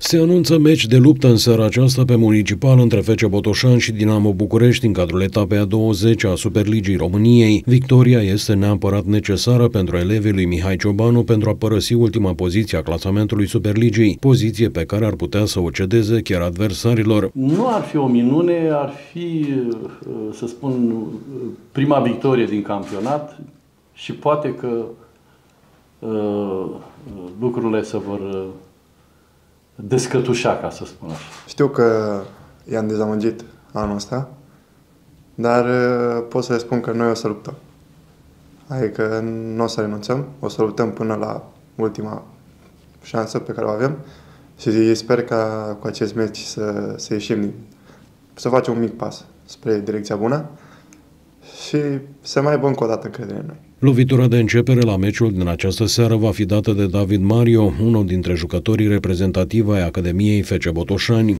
Se anunță meci de luptă în seara aceasta pe municipal între FC Botoșan și Dinamo București în cadrul etapei a 20 a Superligii României. Victoria este neapărat necesară pentru elevii lui Mihai Ciobanu pentru a părăsi ultima poziție a clasamentului Superligii, poziție pe care ar putea să o cedeze chiar adversarilor. Nu ar fi o minune, ar fi, să spun, prima victorie din campionat și poate că uh, lucrurile se vor descătușa, ca să spun așa. Știu că i-am dezamăgit anul ăsta, dar uh, pot să le spun că noi o să luptăm. Adică nu o să renunțăm, o să luptăm până la ultima șansă pe care o avem și sper ca cu acest meci să, să ieșim, să facem un mic pas spre direcția bună și să mai aibă încă o dată încredere în noi. Lovitura de începere la meciul din această seară va fi dată de David Mario, unul dintre jucătorii reprezentativi ai Academiei FC Botoșani.